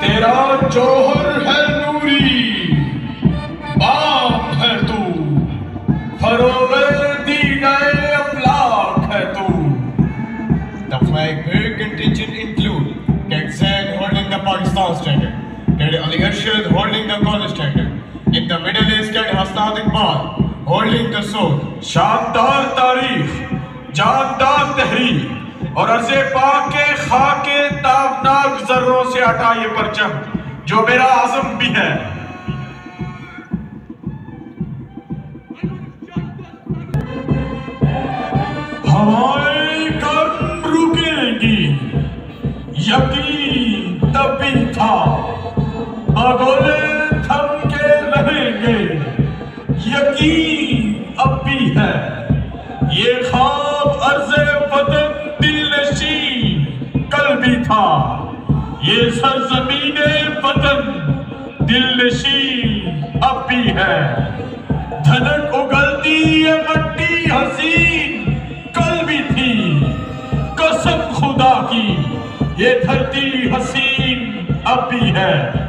تیرا جوہر ہے نوری باپ ہے تو فروغ دین افلاق ہے تو The flag bearing contingent include Ted Zaid holding the Pakistan standard, Ted Ali Arshad holding the Qatar standard. In the middle is Ted Hasnat Iqbal holding the sword. شاندار تاریخ جاندار تحریر اور عرض پاک کے خاک تابناک ذروں سے ہٹا یہ پرچم جو میرا عزم بھی ہے۔ ہوائیں کم رکیں گی۔ یقین تب بھی تھا۔ بگولے تھم کے رہیں گے۔ یقین اب بھی ہے۔ یہ خواب عرض وطن یہ سرزمین وطن دل نشین اب بھی ہے۔ دھنک اگلتی یہ مٹی حسین کل بھی تھی قسم خدا کی۔ یہ دھرتی حسین اب بھی ہے۔